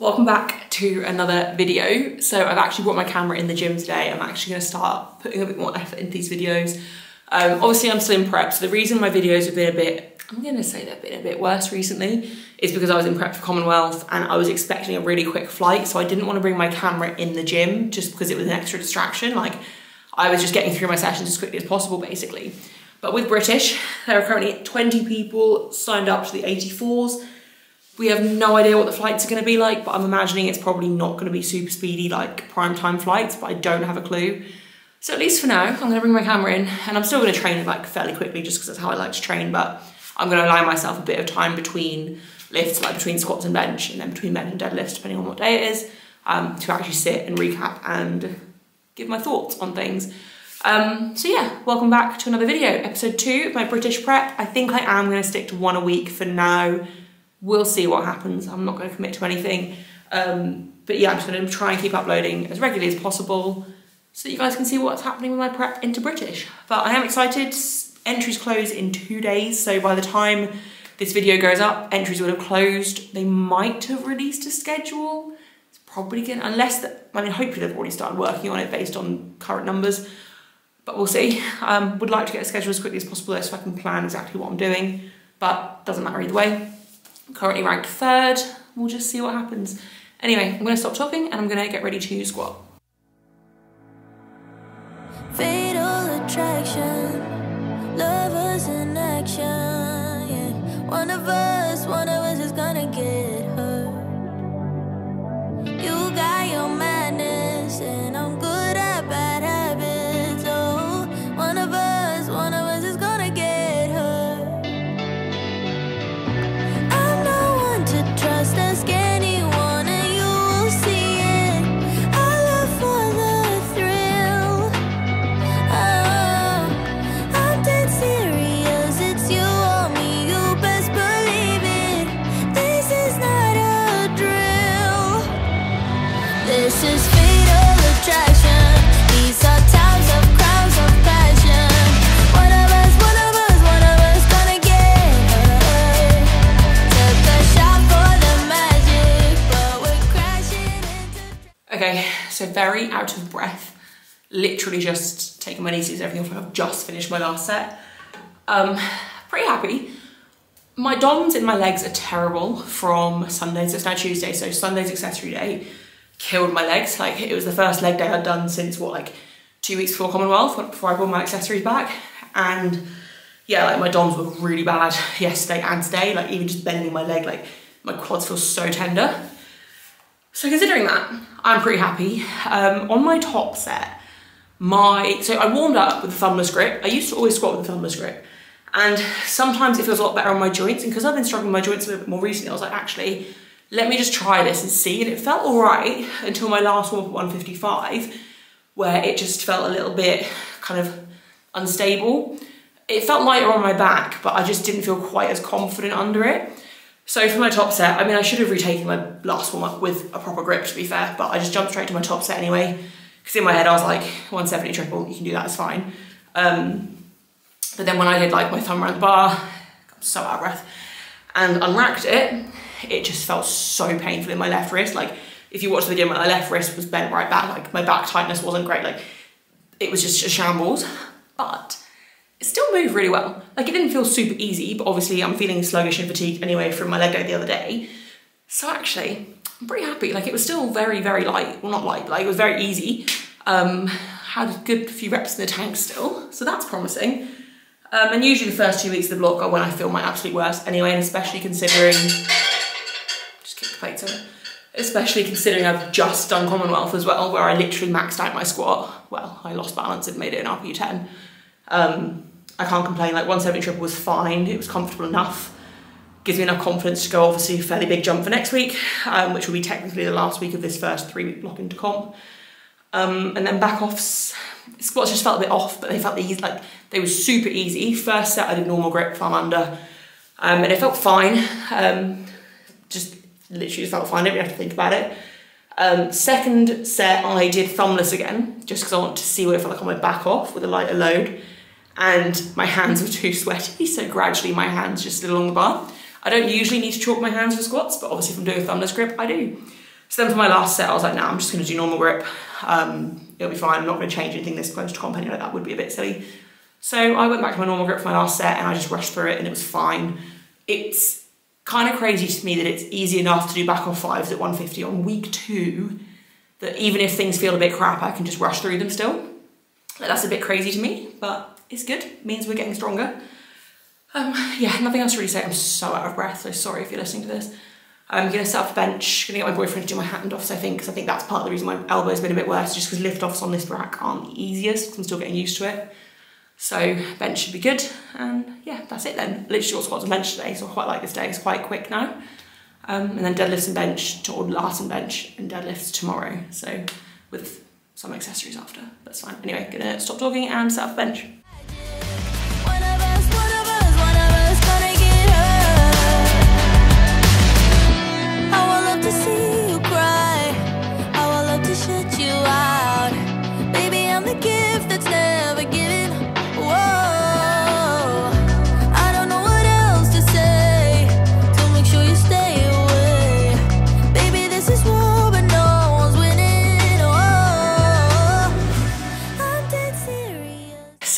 Welcome back to another video. So I've actually brought my camera in the gym today. I'm actually gonna start putting a bit more effort into these videos. Um, obviously I'm still in prep, so the reason my videos have been a bit, I'm gonna say they've been a bit worse recently, is because I was in prep for Commonwealth and I was expecting a really quick flight, so I didn't wanna bring my camera in the gym just because it was an extra distraction. Like I was just getting through my sessions as quickly as possible, basically. But with British, there are currently 20 people signed up to the 84s we have no idea what the flights are going to be like, but I'm imagining it's probably not going to be super speedy like prime time flights, but I don't have a clue. So at least for now, I'm going to bring my camera in and I'm still going to train it like fairly quickly just because that's how I like to train, but I'm going to allow myself a bit of time between lifts, like between squats and bench, and then between bench and deadlifts, depending on what day it is, um, to actually sit and recap and give my thoughts on things. Um, so yeah, welcome back to another video, episode two of my British prep. I think I am going to stick to one a week for now We'll see what happens. I'm not going to commit to anything. Um, but yeah, I'm just going to try and keep uploading as regularly as possible so you guys can see what's happening with my prep into British. But I am excited. Entries close in two days, so by the time this video goes up, entries will have closed. They might have released a schedule. It's probably going to, unless, that, I mean, hopefully they've already started working on it based on current numbers, but we'll see. Um, would like to get a schedule as quickly as possible so I can plan exactly what I'm doing, but doesn't matter either way currently ranked third. We'll just see what happens. Anyway, I'm gonna stop talking and I'm gonna get ready to squat. Fatal attraction, lovers in action, yeah. One of us, one of us is gonna get hurt. You got your madness and I'm very out of breath. Literally just taking my knees everything off. I've just finished my last set. Um, pretty happy. My DOMs in my legs are terrible from Sundays. It's now Tuesday, so Sunday's accessory day killed my legs. Like it was the first leg day I'd done since what, like two weeks before Commonwealth, before I brought my accessories back. And yeah, like my DOMs were really bad yesterday and today. Like even just bending my leg, like my quads feel so tender. So considering that, I'm pretty happy. Um, on my top set, my so I warmed up with the thumbless grip. I used to always squat with the thumbless grip, and sometimes it feels a lot better on my joints. And because I've been struggling with my joints a bit more recently, I was like, actually, let me just try this and see. And it felt all right until my last warm up at 155, where it just felt a little bit kind of unstable. It felt lighter on my back, but I just didn't feel quite as confident under it. So for my top set, I mean, I should have retaken my last warm up with a proper grip to be fair, but I just jumped straight to my top set anyway. Because in my head, I was like, 170 triple, you can do that, it's fine. Um, but then when I did like my thumb around the bar, I'm so out of breath, and unracked it, it just felt so painful in my left wrist. Like if you watch the video, my left wrist was bent right back, like my back tightness wasn't great, like it was just a shambles. But still moved really well. Like it didn't feel super easy, but obviously I'm feeling sluggish and fatigued anyway from my leg day the other day. So actually, I'm pretty happy. Like it was still very, very light. Well, not light, but like it was very easy. Um, had a good few reps in the tank still, so that's promising. Um, and usually the first two weeks of the block are when I feel my absolute worst anyway, and especially considering, just kick the plates over, especially considering I've just done Commonwealth as well, where I literally maxed out my squat. Well, I lost balance and made it an RPE10. Um, I can't complain, like 170 triple was fine, it was comfortable enough. Gives me enough confidence to go obviously a fairly big jump for next week, um, which will be technically the last week of this first three week block into comp. Um, and then back offs, squats just felt a bit off, but they felt easy, like they were super easy. First set I did normal grip, thumb under, um, and it felt fine. Um, just literally just felt fine, I didn't have to think about it. Um, second set I did thumbless again, just because I want to see what it felt like on my back off with a lighter load. And my hands were too sweaty, so gradually my hands just slid along the bar. I don't usually need to chalk my hands for squats, but obviously if I'm doing a thumbless grip, I do. So then for my last set, I was like, nah, I'm just gonna do normal grip. Um, it'll be fine. I'm not gonna change anything this close to comp anyway. That would be a bit silly. So I went back to my normal grip for my last set and I just rushed through it and it was fine. It's kind of crazy to me that it's easy enough to do back off fives at 150 on week two that even if things feel a bit crap, I can just rush through them still. Like, that's a bit crazy to me, but it's good. Means we're getting stronger. Um, yeah, nothing else to really say. I'm so out of breath, so sorry if you're listening to this. I'm gonna set up a bench, gonna get my boyfriend to do my handoffs, I think, because I think that's part of the reason my elbow's been a bit worse, just because lift offs on this rack aren't the easiest, I'm still getting used to it. So bench should be good, and yeah, that's it then. Literally all squats and bench today, so I quite like this day, it's quite quick now. Um, and then deadlifts and bench, to, or and bench and deadlifts tomorrow, so with some accessories after, that's fine. Anyway, gonna stop talking and set up a bench.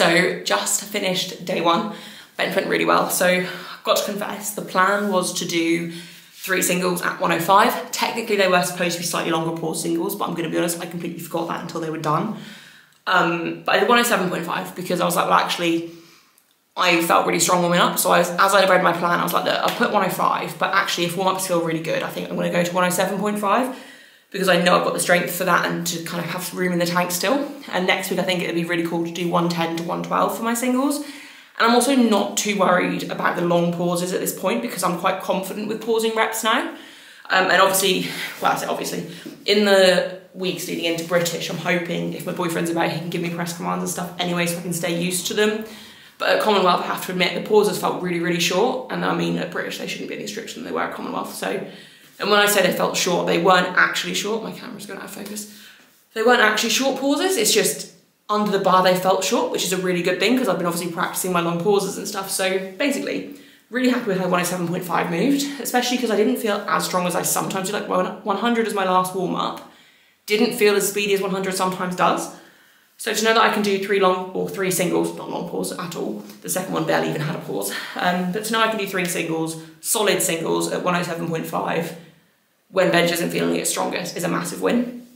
So just finished day one. Bench went really well. So I've got to confess, the plan was to do three singles at 105. Technically they were supposed to be slightly longer pause singles, but I'm gonna be honest, I completely forgot that until they were done. Um, but I did 107.5 because I was like, well actually, I felt really strong warming up. So I was, as I read my plan, I was like, look, I'll put 105, but actually if warm-ups feel really good, I think I'm gonna go to 107.5 because I know I've got the strength for that and to kind of have room in the tank still. And next week I think it'd be really cool to do 110 to 112 for my singles. And I'm also not too worried about the long pauses at this point because I'm quite confident with pausing reps now. Um, and obviously, well, I say obviously, in the weeks leading into British, I'm hoping if my boyfriend's about, he can give me press commands and stuff anyway so I can stay used to them. But at Commonwealth, I have to admit, the pauses felt really, really short. And I mean, at British, they shouldn't be any stricter than they were at Commonwealth. So, and when I say they felt short, they weren't actually short. My camera's going out of focus. They weren't actually short pauses. It's just under the bar they felt short, which is a really good thing because I've been obviously practicing my long pauses and stuff. So basically, really happy with how 107.5 moved, especially because I didn't feel as strong as I sometimes do. Like 100 is my last warm up. Didn't feel as speedy as 100 sometimes does. So to know that I can do three long or three singles, not long pause at all. The second one barely even had a pause. Um, but to know I can do three singles, solid singles at 107.5 when bench isn't feeling its strongest is a massive win.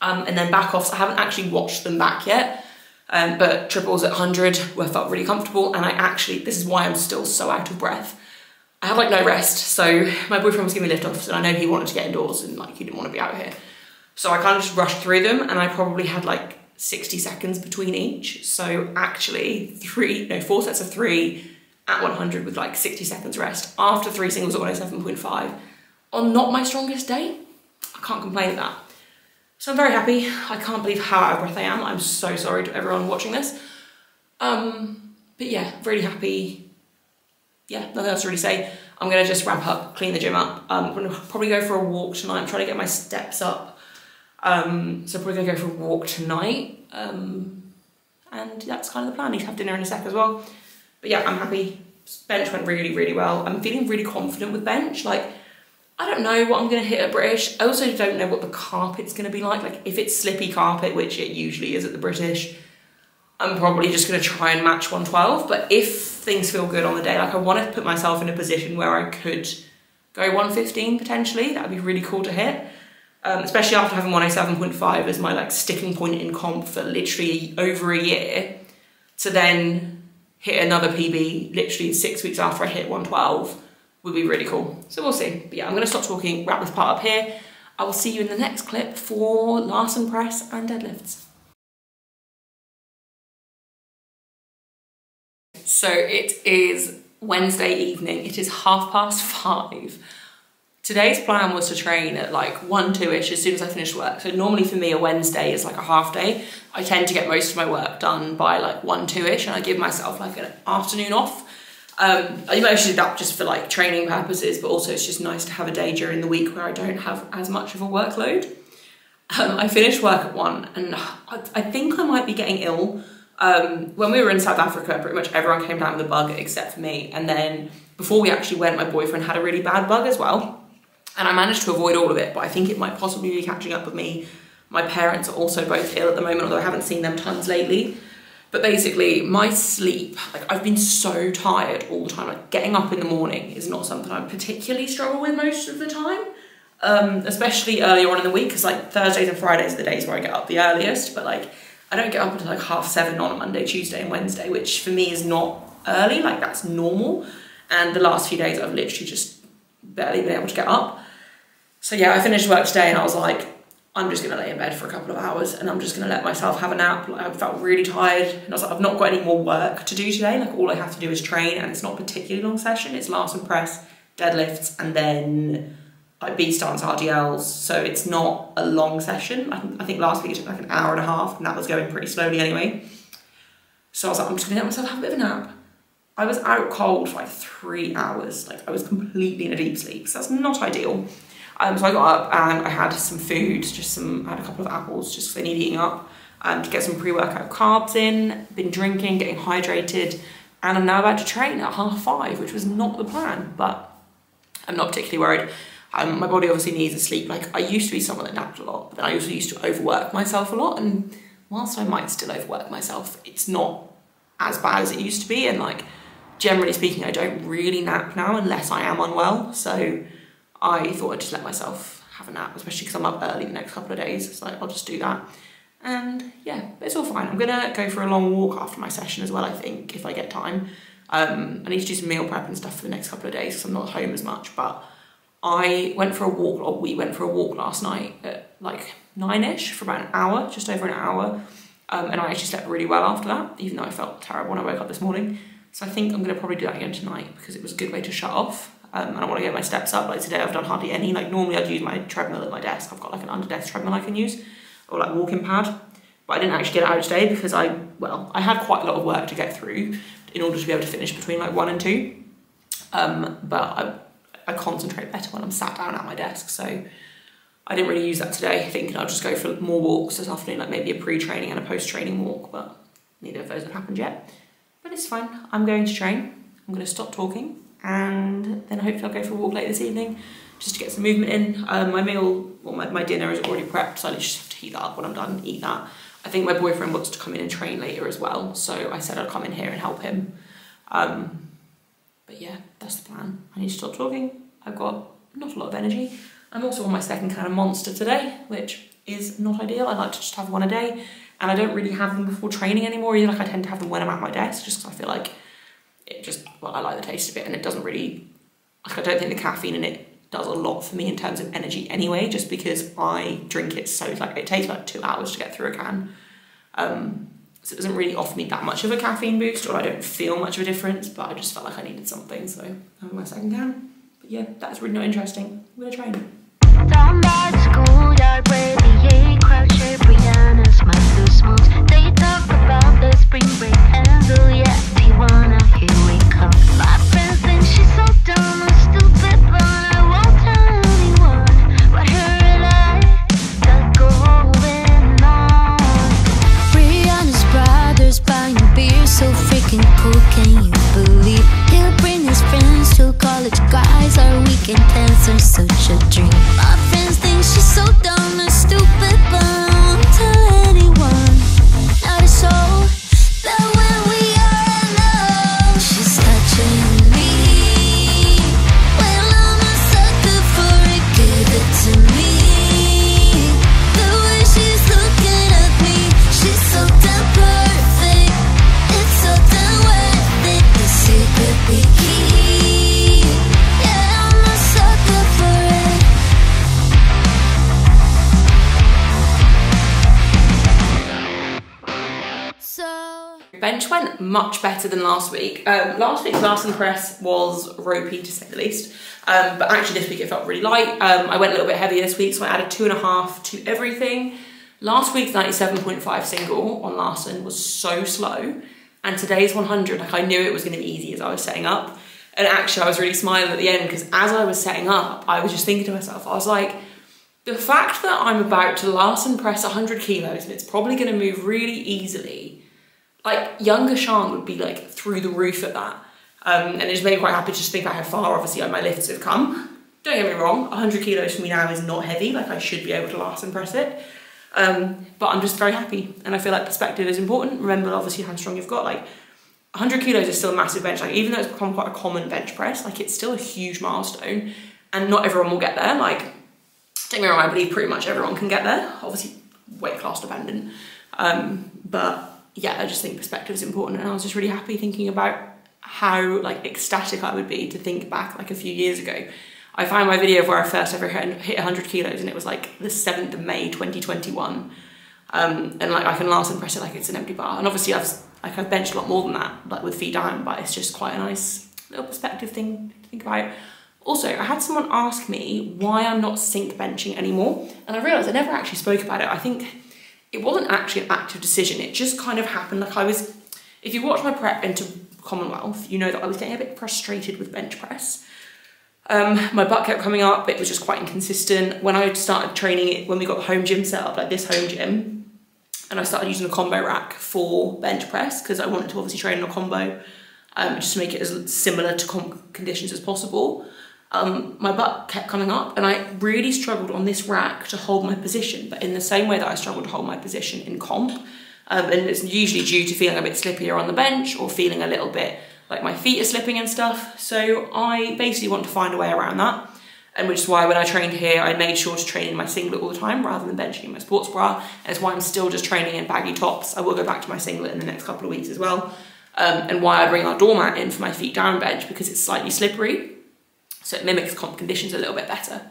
Um, and then back offs, I haven't actually watched them back yet, um, but triples at 100 were felt really comfortable. And I actually, this is why I'm still so out of breath. I have like no rest. So my boyfriend was giving me lift offs and I know he wanted to get indoors and like he didn't want to be out here. So I kind of just rushed through them and I probably had like 60 seconds between each. So actually three, no, four sets of three at 100 with like 60 seconds rest after three singles at 107.5 on not my strongest day. I can't complain at that. So I'm very happy. I can't believe how out of breath I am. I'm so sorry to everyone watching this. Um, but yeah, really happy. Yeah, nothing else to really say. I'm gonna just wrap up, clean the gym up. Um, I'm gonna probably go for a walk tonight. I'm trying to get my steps up. Um, so probably gonna go for a walk tonight. Um, and that's kind of the plan. Need to have dinner in a sec as well. But yeah, I'm happy. Bench went really, really well. I'm feeling really confident with bench. Like, I don't know what I'm going to hit at British. I also don't know what the carpet's going to be like. Like, if it's slippy carpet, which it usually is at the British, I'm probably just going to try and match 112. But if things feel good on the day, like, I want to put myself in a position where I could go 115 potentially. That would be really cool to hit. Um, especially after having 107.5 as my like sticking point in comp for literally over a year to then hit another PB literally six weeks after I hit 112 would be really cool. So we'll see. But yeah, I'm gonna stop talking, wrap this part up here. I will see you in the next clip for Larsen press and deadlifts. So it is Wednesday evening. It is half past five. Today's plan was to train at like one, two-ish as soon as I finish work. So normally for me a Wednesday is like a half day. I tend to get most of my work done by like one, two-ish and I give myself like an afternoon off. Um, I mostly do that just for like training purposes, but also it's just nice to have a day during the week where I don't have as much of a workload. Um, I finished work at one and I, I think I might be getting ill. Um, when we were in South Africa, pretty much everyone came down with a bug except for me. And then before we actually went, my boyfriend had a really bad bug as well. and I managed to avoid all of it, but I think it might possibly be catching up with me. My parents are also both ill at the moment, although I haven't seen them tons lately. But basically, my sleep, like I've been so tired all the time. Like getting up in the morning is not something I particularly struggle with most of the time. Um, especially earlier on in the week, because like Thursdays and Fridays are the days where I get up the earliest. But like I don't get up until like half seven on a Monday, Tuesday, and Wednesday, which for me is not early. Like that's normal. And the last few days, I've literally just barely been able to get up. So yeah, I finished work today and I was like, I'm just gonna lay in bed for a couple of hours and I'm just gonna let myself have a nap. Like, I felt really tired and I was like, I've not got any more work to do today. Like all I have to do is train and it's not a particularly long session. It's Larsen press, deadlifts, and then like B stance RDLs. So it's not a long session. I think, I think last week it took like an hour and a half and that was going pretty slowly anyway. So I was like, I'm just gonna let myself have a bit of a nap. I was out cold for like three hours. Like I was completely in a deep sleep. So that's not ideal. Um, so I got up and I had some food, just some, I had a couple of apples just because I need eating up um, to get some pre-workout carbs in, been drinking, getting hydrated, and I'm now about to train at half five, which was not the plan, but I'm not particularly worried. Um, my body obviously needs a sleep. Like I used to be someone that napped a lot, but then I also used to overwork myself a lot. And whilst I might still overwork myself, it's not as bad as it used to be. And like generally speaking, I don't really nap now unless I am unwell. So I thought I'd just let myself have a nap, especially because I'm up early the next couple of days. So I'll just do that. And yeah, it's all fine. I'm gonna go for a long walk after my session as well, I think, if I get time. Um, I need to do some meal prep and stuff for the next couple of days because I'm not home as much. But I went for a walk, or we went for a walk last night at like nine-ish for about an hour, just over an hour. Um, and I actually slept really well after that, even though I felt terrible when I woke up this morning. So I think I'm gonna probably do that again tonight because it was a good way to shut off. Um, and I want to get my steps up. Like today, I've done hardly any. Like normally, I'd use my treadmill at my desk. I've got like an under desk treadmill I can use, or like walking pad. But I didn't actually get it out today because I well, I had quite a lot of work to get through in order to be able to finish between like one and two. Um, but I I concentrate better when I'm sat down at my desk. So I didn't really use that today. Thinking I'll just go for more walks this afternoon, like maybe a pre-training and a post-training walk. But neither of those have happened yet. But it's fine. I'm going to train. I'm going to stop talking and then hopefully I'll go for a walk later this evening just to get some movement in. Um, my meal, well, my, my dinner is already prepped, so I just have to heat that up when I'm done, eat that. I think my boyfriend wants to come in and train later as well, so I said I'd come in here and help him. Um, but yeah, that's the plan. I need to stop talking. I've got not a lot of energy. I'm also on my second kind of monster today, which is not ideal. I like to just have one a day, and I don't really have them before training anymore either. Like I tend to have them when I'm at my desk, just because I feel like it just well I like the taste of it and it doesn't really like I don't think the caffeine in it does a lot for me in terms of energy anyway just because I drink it so like it takes about two hours to get through a can. Um, so it doesn't really offer me that much of a caffeine boost or I don't feel much of a difference but I just felt like I needed something so having my second can. But yeah that's really not interesting. I'm gonna mother's moves. They talk about the spring break and oh yeah, dumb much better than last week. Um, last week's Larsen press was ropey to say the least, um, but actually this week it felt really light. Um, I went a little bit heavier this week, so I added two and a half to everything. Last week's 97.5 single on Larsen was so slow, and today's 100, like I knew it was going to be easy as I was setting up. And actually, I was really smiling at the end because as I was setting up, I was just thinking to myself, I was like, the fact that I'm about to Larsen press 100 kilos and it's probably going to move really easily like younger Sian would be like through the roof at that. Um, and it just made me quite happy to just think about how far obviously my lifts have come. don't get me wrong, 100 kilos for me now is not heavy, like I should be able to Larsen press it. Um, but I'm just very happy and I feel like perspective is important. Remember obviously how strong you've got, like 100 kilos is still a massive bench, like even though it's become quite a common bench press, like it's still a huge milestone and not everyone will get there. Like, don't get me wrong, I believe pretty much everyone can get there, obviously weight class dependent. Um, but yeah, I just think perspective is important and I was just really happy thinking about how like ecstatic I would be to think back like a few years ago I found my video of where I first ever hit, hit 100 kilos and it was like the 7th of May 2021. Um, and like I can Larsen press it like it's an empty bar. And obviously I've like I've benched a lot more than that, like with feet down, but it's just quite a nice little perspective thing to think about. Also, I had someone ask me why I'm not sink benching anymore, and I realised I never actually spoke about it. I think it wasn't actually an active decision, it just kind of happened. Like I was, if you watch my prep into Commonwealth, you know that I was getting a bit frustrated with bench press. Um, my butt kept coming up, it was just quite inconsistent. When I started training it, when we got the home gym set up, like this home gym, and I started using a combo rack for bench press because I wanted to obviously train on a combo um, just to make it as similar to conditions as possible. Um, my butt kept coming up and I really struggled on this rack to hold my position, but in the same way that I struggled to hold my position in comp. Um, and it's usually due to feeling a bit slippier on the bench or feeling a little bit like my feet are slipping and stuff. So I basically want to find a way around that. And which is why when I trained here, I made sure to train in my singlet all the time rather than benching in my sports bra. And it's why I'm still just training in baggy tops. I will go back to my singlet in the next couple of weeks as well. Um, and why I bring our doormat in for my feet down bench because it's slightly slippery. So it mimics comp conditions a little bit better.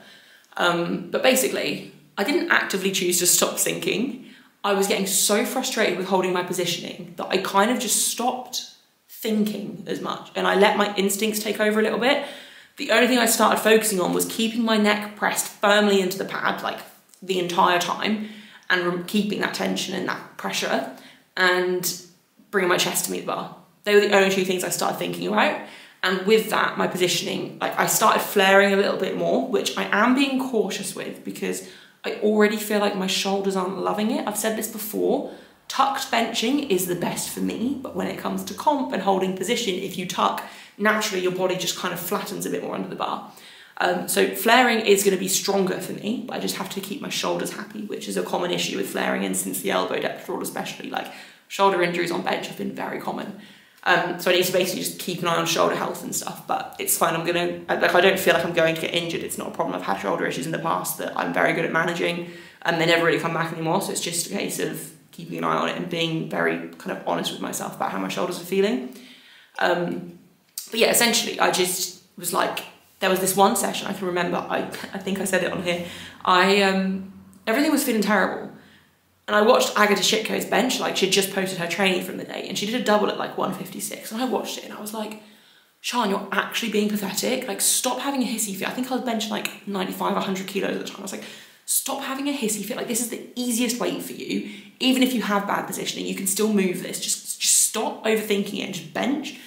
Um, but basically, I didn't actively choose to stop thinking. I was getting so frustrated with holding my positioning that I kind of just stopped thinking as much and I let my instincts take over a little bit. The only thing I started focusing on was keeping my neck pressed firmly into the pad like the entire time and keeping that tension and that pressure and bringing my chest to meet the bar. They were the only two things I started thinking about. And with that, my positioning, like I started flaring a little bit more, which I am being cautious with because I already feel like my shoulders aren't loving it. I've said this before, Tucked benching is the best for me, but when it comes to comp and holding position, if you tuck, naturally your body just kind of flattens a bit more under the bar. Um, so flaring is going to be stronger for me, but I just have to keep my shoulders happy, which is a common issue with flaring and since the elbow depth rule especially, like shoulder injuries on bench have been very common. Um, so I need to basically just keep an eye on shoulder health and stuff, but it's fine. I'm gonna, like, I don't feel like I'm going to get injured. It's not a problem. I've had shoulder issues in the past that I'm very good at managing and they never really come back anymore. So it's just a case of keeping an eye on it and being very kind of honest with myself about how my shoulders are feeling. Um, but yeah, essentially, I just was like, there was this one session I can remember. I I think I said it on here. I um, everything was feeling terrible, and I watched Agata Sitko's bench. Like she'd just posted her training from the day, and she did a double at like 156. And I watched it, and I was like, Sian, you're actually being pathetic. Like, stop having a hissy fit. I think I was benching like 95, 100 kilos at the time. I was like, stop having a hissy fit. Like, this is the easiest weight for you even if you have bad positioning, you can still move this. Just, just stop overthinking it and just bench.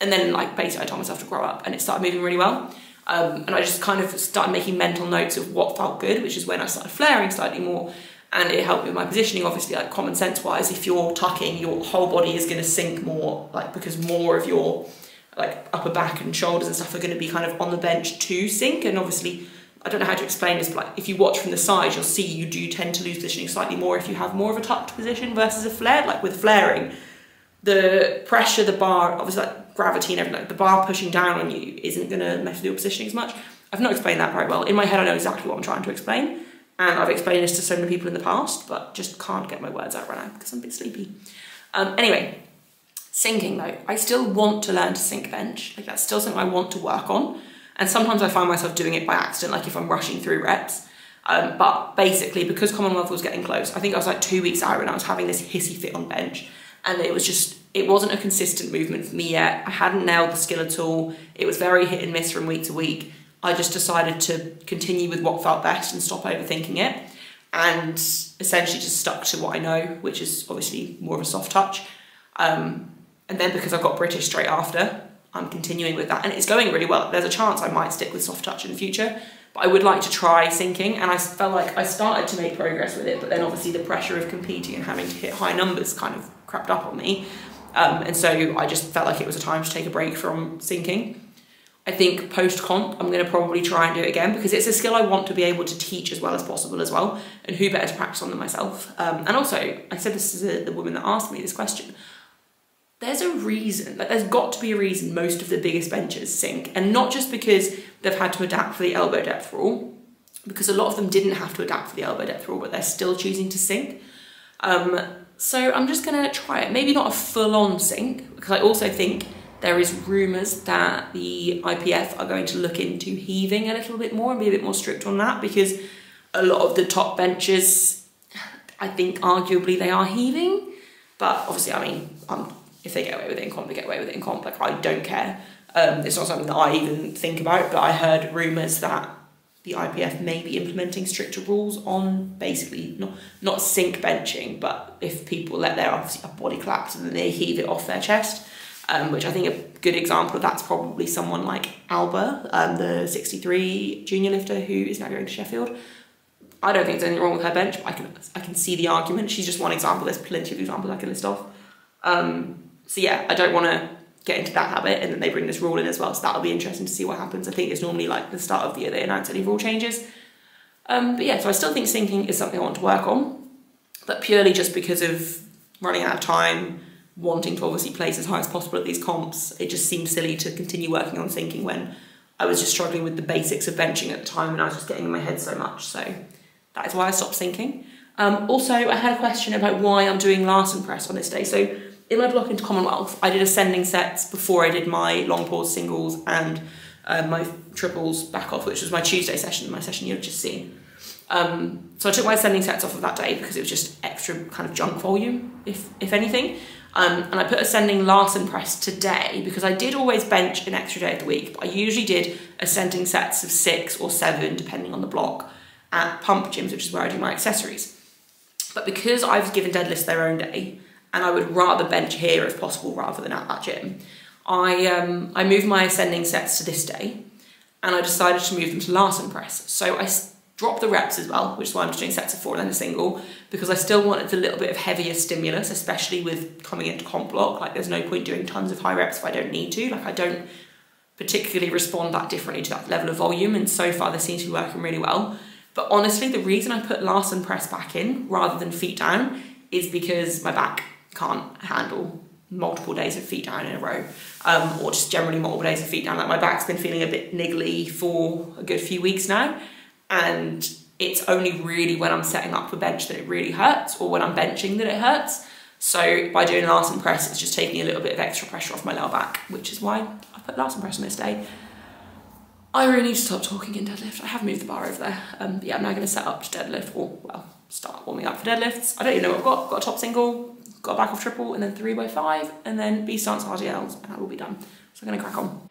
And then like basically I told myself to grow up and it started moving really well. Um, and I just kind of started making mental notes of what felt good, which is when I started flaring slightly more. And it helped with my positioning, obviously, like common sense wise. If you're tucking, your whole body is going to sink more, like because more of your like upper back and shoulders and stuff are going to be kind of on the bench to sink. And obviously, I don't know how to explain this, but like if you watch from the side, you'll see you do tend to lose positioning slightly more if you have more of a tucked position versus a flared. Like with flaring, the pressure, the bar, obviously like gravity and everything, like the bar pushing down on you isn't going to mess with your positioning as much. I've not explained that very well. In my head, I know exactly what I'm trying to explain, and I've explained this to so many people in the past, but just can't get my words out right now because I'm a bit sleepy. Um, anyway, sinking though, I still want to learn to sink bench. Like that's still something I want to work on. And sometimes I find myself doing it by accident, like if I'm rushing through reps. Um, but basically, because Commonwealth was getting close, I think I was like two weeks out and I was having this hissy fit on bench. And it was just, it wasn't a consistent movement for me yet. I hadn't nailed the skill at all. It was very hit and miss from week to week. I just decided to continue with what felt best and stop overthinking it. And essentially just stuck to what I know, which is obviously more of a soft touch. Um, and then because I got British straight after, I'm continuing with that and it's going really well. There's a chance I might stick with soft touch in the future, but I would like to try sinking and I felt like I started to make progress with it, but then obviously the pressure of competing and having to hit high numbers kind of crept up on me. Um, and so I just felt like it was a time to take a break from sinking. I think post comp, I'm going to probably try and do it again because it's a skill I want to be able to teach as well as possible as well. And who better to practice on than myself? Um, and also, I said this to the woman that asked me this question. There's a reason, like there's got to be a reason most of the biggest benches sink, and not just because they've had to adapt for the elbow depth rule, because a lot of them didn't have to adapt for the elbow depth rule, but they're still choosing to sink. Um, so I'm just gonna try it. Maybe not a full-on sink, because I also think there is rumours that the IPF are going to look into heaving a little bit more and be a bit more strict on that because a lot of the top benches, I think arguably they are heaving. But obviously, I mean, um, if they get away with it in comp, they get away with it in comp. Like, I don't care. Um, it's not something that I even think about, but I heard rumours that the IPF may be implementing stricter rules on basically not not sink benching, but if people let their obviously a body collapse and then they heave it off their chest, um, which I think a good example of that's probably someone like Alba, um, the 63 junior lifter who is now going to Sheffield. I don't think there's anything wrong with her bench, but I can I can see the argument. She's just one example. There's plenty of examples I can list off. Um, so yeah, I don't want to get into that habit, and then they bring this rule in as well. So that'll be interesting to see what happens. I think it's normally like the start of the year they announce any rule changes. Um, but yeah, so I still think sinking is something I want to work on, but purely just because of running out of time, wanting to obviously place as high as possible at these comps, it just seemed silly to continue working on sinking when I was just struggling with the basics of benching at the time and I was just getting in my head so much. So that is why I stopped sinking. Um, also, I had a question about why I'm doing Larsen press on this day. So in my block into Commonwealth, I did ascending sets before I did my long pause singles and uh, my triples back off, which was my Tuesday session, my session you've just seen. Um, so I took my ascending sets off of that day because it was just extra kind of junk volume, if if anything. Um, and I put ascending Larsen press today because I did always bench an extra day of the week, but I usually did ascending sets of six or seven, depending on the block, at pump gyms, which is where I do my accessories. But because I've given deadlifts their own day, and I would rather bench here if possible rather than at that gym, I um, I moved my ascending sets to this day, and I decided to move them to Larsen press. So I drop the reps as well, which is why I'm just doing sets of four and then a single, because I still wanted a little bit of heavier stimulus, especially with coming into comp block. Like there's no point doing tons of high reps if I don't need to. Like I don't particularly respond that differently to that level of volume, and so far this seems to be working really well. But honestly, the reason I put Larsen press back in rather than feet down is because my back can't handle multiple days of feet down in a row, um, or just generally multiple days of feet down. Like my back's been feeling a bit niggly for a good few weeks now and it's only really when I'm setting up for bench that it really hurts or when I'm benching that it hurts. So by doing Larsen press, it's just taking a little bit of extra pressure off my lower back, which is why I put Larsen press on this day. I really need to stop talking in deadlift. I have moved the bar over there. Um, yeah, I'm now going to set up to deadlift, or well, start warming up for deadlifts. I don't even know what I've got. Got a top single, got a back off triple, and then three by five, and then B stance RDLs, and I will be done. So I'm going to crack on.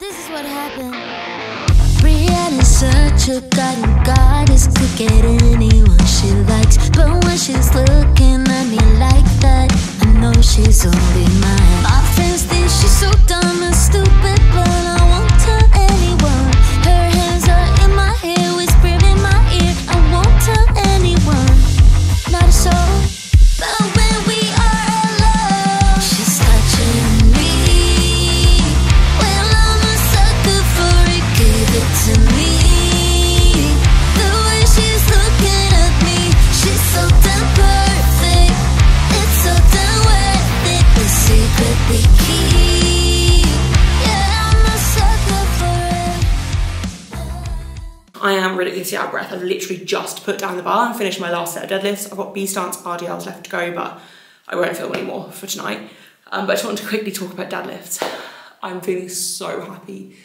This is what happened. Brianna's such a guiding goddess, could get anyone she likes. But when she's looking at me like that, I know she's only mine. My friends think she's so dumb and stupid, but I won't tell anyone. It. I am ridiculously out of breath. I've literally just put down the bar and finished my last set of deadlifts. I've got B stance RDLs left to go, but I won't film anymore for tonight. Um, but I just want to quickly talk about deadlifts. I'm feeling so happy.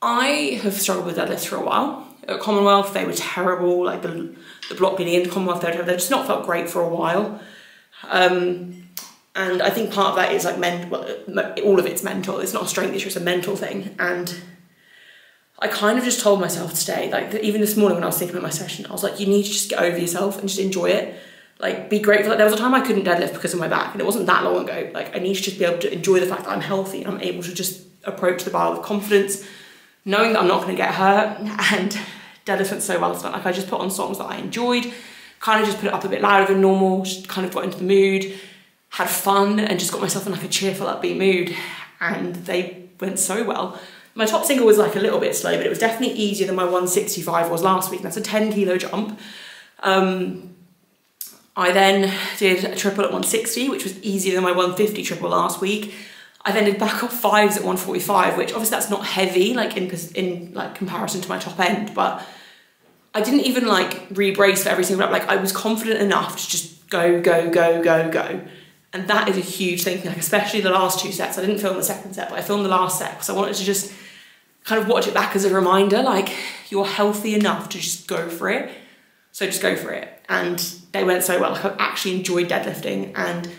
I have struggled with deadlifts for a while. At Commonwealth, they were terrible. Like the, the block being in Commonwealth, they just not felt great for a while. Um, and I think part of that is like men. Well, all of it's mental. It's not a strength issue; it's a mental thing. And I kind of just told myself today, like even this morning when I was thinking about my session, I was like, you need to just get over yourself and just enjoy it. Like be grateful. Like there was a time I couldn't deadlift because of my back, and it wasn't that long ago. Like I need to just be able to enjoy the fact that I'm healthy and I'm able to just approach the bar with confidence, knowing that I'm not going to get hurt, and deadlift went so well done. Like I just put on songs that I enjoyed, kind of just put it up a bit louder than normal, just kind of got into the mood, had fun, and just got myself in like a cheerful, upbeat mood, and they went so well My top single was like a little bit slow, but it was definitely easier than my 165 was last week. That's a 10 kilo jump. Um, I then did a triple at 160, which was easier than my 150 triple last week. I then did back off fives at 145, which obviously that's not heavy, like in in like comparison to my top end, but I didn't even like re-brace for every single rep. Like I was confident enough to just go, go, go, go, go. And that is a huge thing, like especially the last two sets. I didn't film the second set, but I filmed the last set because I wanted to just kind of watch it back as a reminder, like you're healthy enough to just go for it. So just go for it. And they went so well. Like I actually enjoyed deadlifting and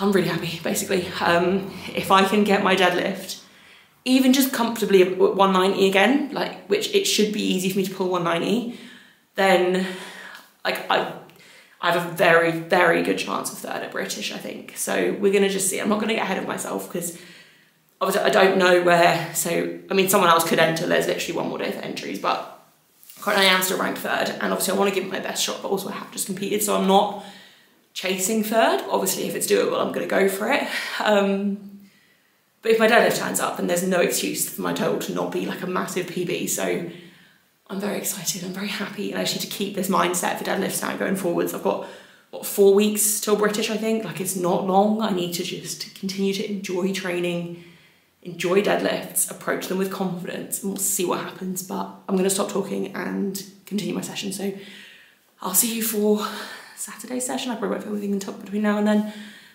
I'm really happy, basically. Um, if I can get my deadlift, even just comfortably at 190 again, like which it should be easy for me to pull 190, then like I I have a very, very good chance of third at British, I think. So we're gonna just see. I'm not gonna get ahead of myself because obviously I don't know where. So I mean, someone else could enter. There's literally one more day for entries, but currently I am still ranked third, and obviously I want to give my best shot, but also I have just competed, so I'm not chasing third. Obviously, if it's doable, I'm gonna go for it. Um, but if my deadlift turns up, then there's no excuse for my total to not be like a massive PB. So I'm very excited. I'm very happy, and need to keep this mindset for deadlifts now going forwards. I've got what four weeks till British, I think. Like it's not long. I need to just continue to enjoy training, enjoy deadlifts, approach them with confidence, and we'll see what happens. But I'm gonna stop talking and continue my session. So I'll see you for Saturday session. I probably won't film anything in top between now and then.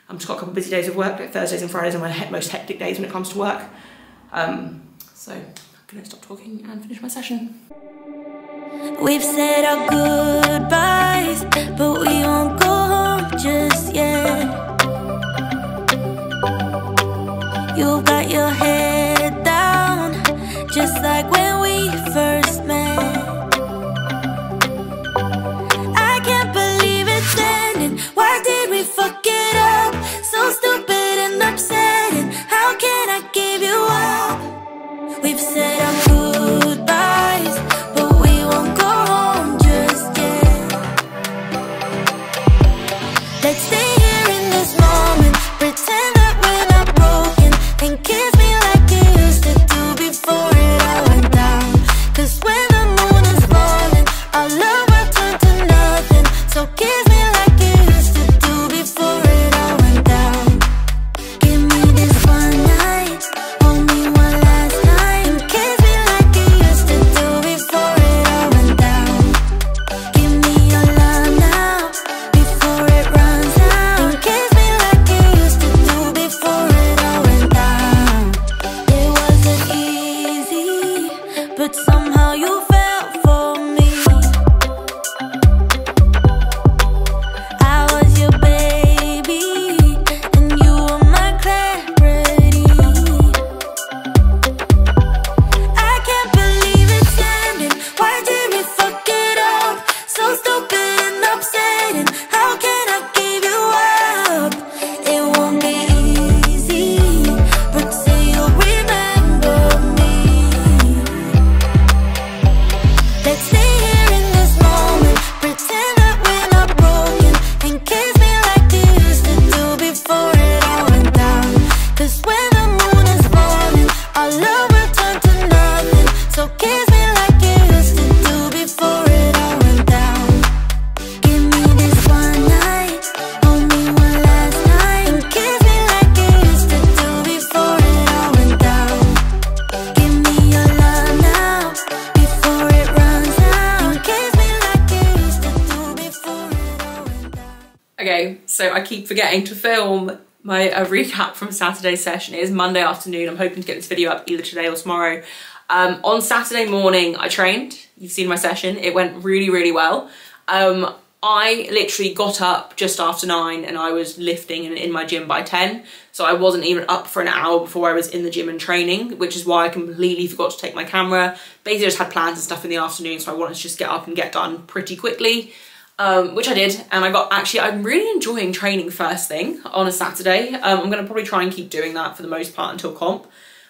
I'm just got a couple busy days of work. Like Thursdays and Fridays are my most hectic days when it comes to work. Um, so I'm gonna stop talking and finish my session. We've said our goodbyes, but we won't go home just You've got your head I keep forgetting to film my recap from Saturday's session. It is Monday afternoon. I'm hoping to get this video up either today or tomorrow. Um, on Saturday morning, I trained. You've seen my session. It went really, really well. Um, I literally got up just after nine and I was lifting in, in my gym by 10. So I wasn't even up for an hour before I was in the gym and training, which is why I completely forgot to take my camera. Basically, I just had plans and stuff in the afternoon, so I wanted to just get up and get done pretty quickly um, which I did, and I got actually, I'm really enjoying training first thing on a Saturday. Um, I'm gonna probably try and keep doing that for the most part until comp.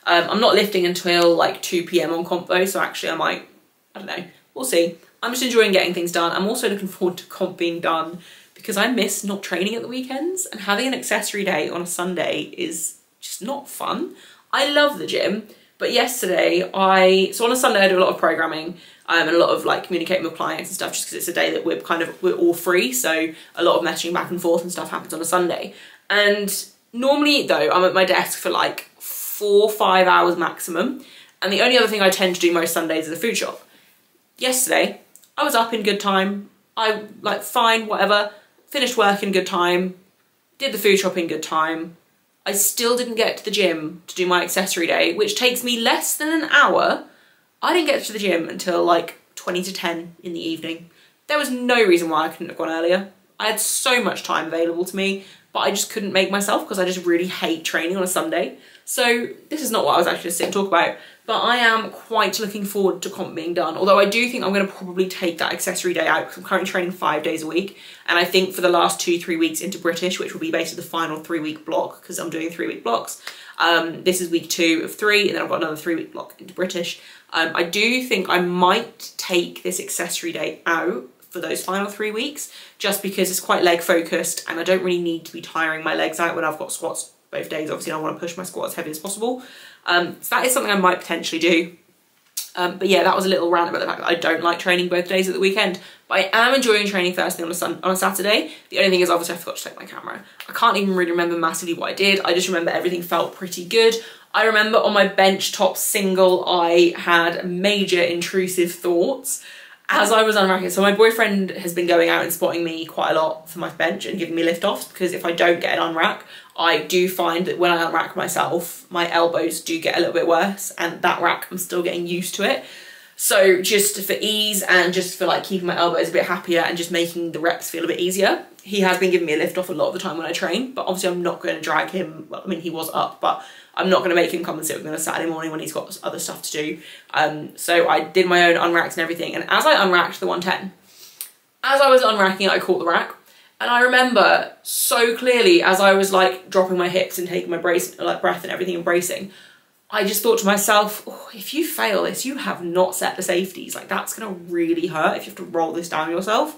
Um, I'm not lifting until like 2 p.m. on comp though, so actually I might, I don't know, we'll see. I'm just enjoying getting things done. I'm also looking forward to comp being done because I miss not training at the weekends and having an accessory day on a Sunday is just not fun. I love the gym, But yesterday, I so on a Sunday I do a lot of programming um, and a lot of like communicating with clients and stuff, just because it's a day that we're kind of we're all free. So a lot of messaging back and forth and stuff happens on a Sunday. And normally though, I'm at my desk for like four five hours maximum. And the only other thing I tend to do most Sundays is a food shop. Yesterday, I was up in good time. I like fine, whatever. Finished work in good time. Did the food shop in good time. I still didn't get to the gym to do my accessory day, which takes me less than an hour. I didn't get to the gym until like 20 to 10 in the evening. There was no reason why I couldn't have gone earlier. I had so much time available to me, but I just couldn't make myself because I just really hate training on a Sunday. So this is not what I was actually and talk about, but I am quite looking forward to comp being done. Although I do think I'm going to probably take that accessory day out because I'm currently training five days a week. And I think for the last two, three weeks into British, which will be basically the final three week block because I'm doing three week blocks. Um, this is week two of three and then I've got another three week block into British. Um, I do think I might take this accessory day out for those final three weeks just because it's quite leg focused and I don't really need to be tiring my legs out when I've got squats both days. Obviously I want to push my squat as heavy as possible. Um, so that is something I might potentially do. Um, but yeah, that was a little rant about the fact that I don't like training both days at the weekend. But I am enjoying training first thing on a, sun on a Saturday. The only thing is obviously I forgot to take my camera. I can't even really remember massively what I did. I just remember everything felt pretty good. I remember on my bench top single, I had major intrusive thoughts as I was unracking. So my boyfriend has been going out and spotting me quite a lot for my bench and giving me lift offs because if I don't get an unrack, I do find that when I unrack myself, my elbows do get a little bit worse and that rack, I'm still getting used to it. So just for ease and just for like keeping my elbows a bit happier and just making the reps feel a bit easier, he has been giving me a lift off a lot of the time when I train, but obviously I'm not going to drag him, well, I mean, he was up, but I'm not going to make him come and sit with me on a Saturday morning when he's got other stuff to do. Um, so I did my own unracks and everything, and as I unracked the 110, as I was unracking it, I caught the rack, and I remember so clearly as I was like dropping my hips and taking my brace, like breath and everything and bracing, I just thought to myself, oh, if you fail this, you have not set the safeties. Like that's gonna really hurt if you have to roll this down yourself.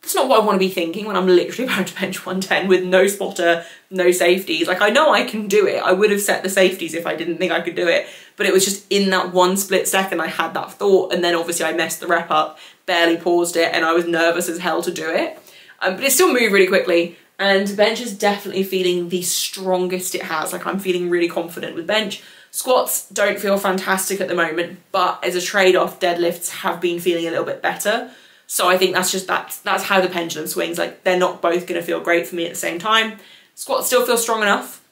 That's not what I want to be thinking when I'm literally about to bench 110 with no spotter, no safeties. Like I know I can do it. I would have set the safeties if I didn't think I could do it. But it was just in that one split second I had that thought and then obviously I messed the rep up, barely paused it and I was nervous as hell to do it. Um, but it still moved really quickly and bench is definitely feeling the strongest it has. Like I'm feeling really confident with bench. Squats don't feel fantastic at the moment, but as a trade-off, deadlifts have been feeling a little bit better. So I think that's just that's that's how the pendulum swings. Like they're not both going to feel great for me at the same time. Squats still feel strong enough.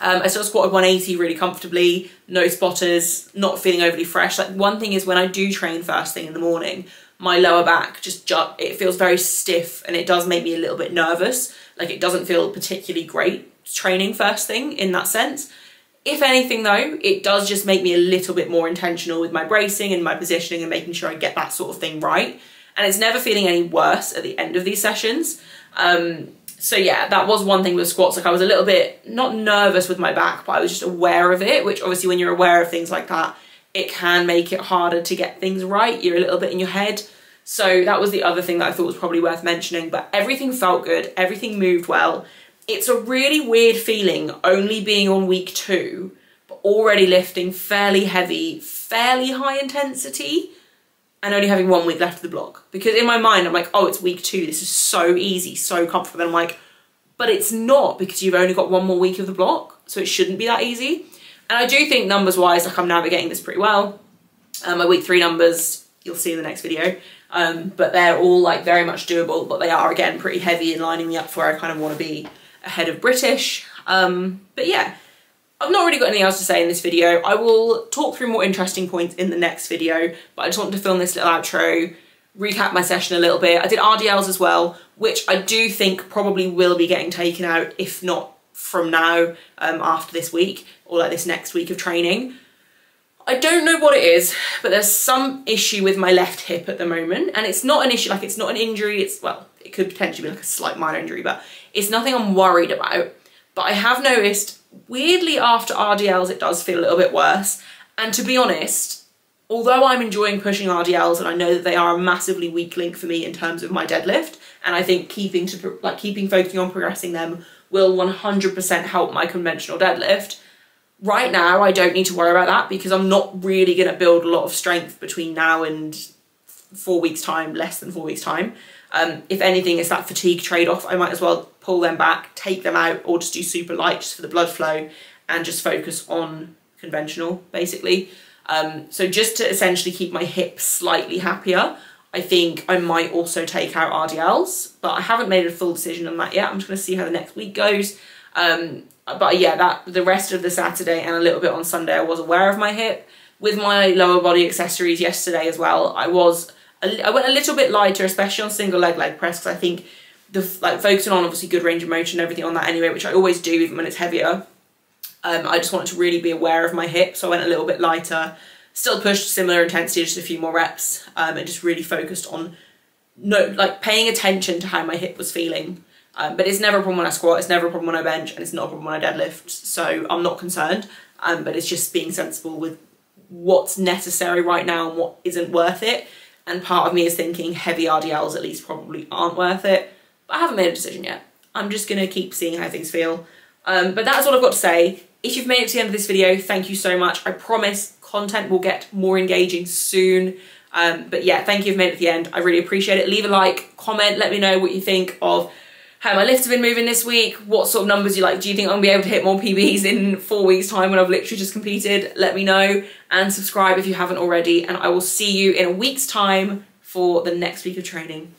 Um, I still squatted 180 really comfortably, no spotters, not feeling overly fresh. Like one thing is when I do train first thing in the morning, my lower back just it feels very stiff and it does make me a little bit nervous. Like it doesn't feel particularly great training first thing in that sense. If anything though, it does just make me a little bit more intentional with my bracing and my positioning and making sure I get that sort of thing right. And it's never feeling any worse at the end of these sessions. Um, so yeah, that was one thing with squats. Like I was a little bit, not nervous with my back, but I was just aware of it, which obviously when you're aware of things like that, it can make it harder to get things right. You're a little bit in your head. So that was the other thing that I thought was probably worth mentioning, but everything felt good, everything moved well. It's a really weird feeling only being on week two, but already lifting fairly heavy, fairly high intensity, and only having one week left of the block. Because in my mind, I'm like, oh, it's week two, this is so easy, so comfortable. And I'm like, but it's not because you've only got one more week of the block, so it shouldn't be that easy. And I do think numbers wise, like I'm navigating this pretty well. Um, my week three numbers, you'll see in the next video. Um, but they're all like very much doable, but they are again pretty heavy in lining me up for where I kind of want to be ahead of British. Um, but yeah, I've not really got anything else to say in this video. I will talk through more interesting points in the next video, but I just wanted to film this little outro, recap my session a little bit. I did RDLs as well, which I do think probably will be getting taken out, if not from now um, after this week or like this next week of training. I don't know what it is, but there's some issue with my left hip at the moment. And it's not an issue, like it's not an injury. It's, well, it could potentially be like a slight minor injury, but it's nothing I'm worried about. But I have noticed, weirdly after RDLs, it does feel a little bit worse. And to be honest, although I'm enjoying pushing RDLs and I know that they are a massively weak link for me in terms of my deadlift, and I think keeping to like keeping focusing on progressing them will 100% help my conventional deadlift. Right now I don't need to worry about that because I'm not really going to build a lot of strength between now and four weeks time, less than four weeks time. Um, if anything, it's that fatigue trade off. I might as well pull them back, take them out, or just do super light just for the blood flow and just focus on conventional basically. Um, so just to essentially keep my hips slightly happier, I think I might also take out RDLs, but I haven't made a full decision on that yet. I'm just going to see how the next week goes. Um, but yeah, that the rest of the Saturday and a little bit on Sunday, I was aware of my hip. With my lower body accessories yesterday as well, I was I went a little bit lighter, especially on single leg leg press, because I think the like focusing on obviously good range of motion and everything on that anyway, which I always do even when it's heavier. Um, I just wanted to really be aware of my hip, so I went a little bit lighter. Still pushed similar intensity, just a few more reps, um, and just really focused on no like paying attention to how my hip was feeling. Um, but it's never a problem when I squat, it's never a problem when I bench, and it's not a problem when I deadlift. So I'm not concerned. Um, but it's just being sensible with what's necessary right now and what isn't worth it. And part of me is thinking heavy RDLs at least probably aren't worth it. But I haven't made a decision yet. I'm just gonna keep seeing how things feel. Um, but that's all I've got to say. If you've made it to the end of this video, thank you so much. I promise content will get more engaging soon. Um, but yeah, thank you for made it to the end. I really appreciate it. Leave a like, comment, let me know what you think of how my lifts have been moving this week, what sort of numbers you like. Do you think I'm gonna be able to hit more PBs in four weeks time when I've literally just competed? Let me know and subscribe if you haven't already. And I will see you in a week's time for the next week of training.